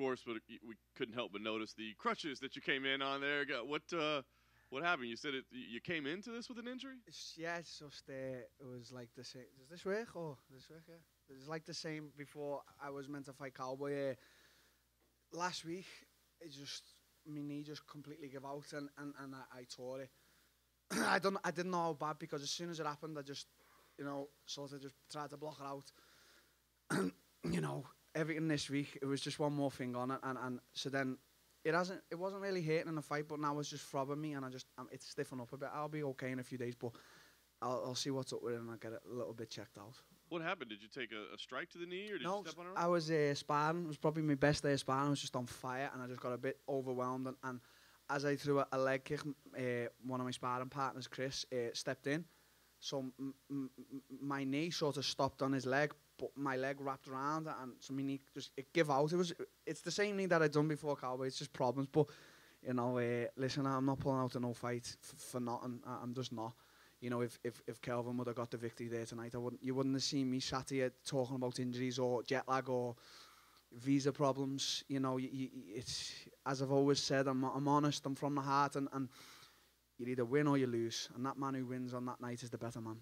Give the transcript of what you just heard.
course, but we couldn't help but notice the crutches that you came in on there. What uh, what happened? You said it, you came into this with an injury. Yeah, it's it was like the same. Does this work or this work? Yeah, it's like the same before I was meant to fight Cowboy. Uh, last week, it just my knee just completely gave out and and, and I, I tore it. I don't I didn't know how bad because as soon as it happened, I just you know sort of just tried to block it out. you know everything this week, it was just one more thing on it, and and so then it hasn't. It wasn't really hurting in the fight, but now it's just throbbing me, and I just um, it's stiffening up a bit. I'll be okay in a few days, but I'll, I'll see what's up with it, and I'll get it a little bit checked out. What happened? Did you take a, a strike to the knee, or did no, you step on it? I was uh, sparring. It was probably my best day of sparring. I was just on fire, and I just got a bit overwhelmed. And, and as I threw a, a leg kick, uh, one of my sparring partners, Chris, uh, stepped in. So my knee sort of stopped on his leg, but my leg wrapped around and so my knee just it gave out. It was it's the same knee that I'd done before Cowboy. It's just problems, but you know, uh, listen, I'm not pulling out a no fight for nothing. I'm just not. You know, if if if Kelvin would have got the victory there tonight, I wouldn't. You wouldn't have seen me sat here talking about injuries or jet lag or visa problems. You know, it's as I've always said. I'm I'm honest. I'm from the heart, and and you either win or you lose, and that man who wins on that night is the better man.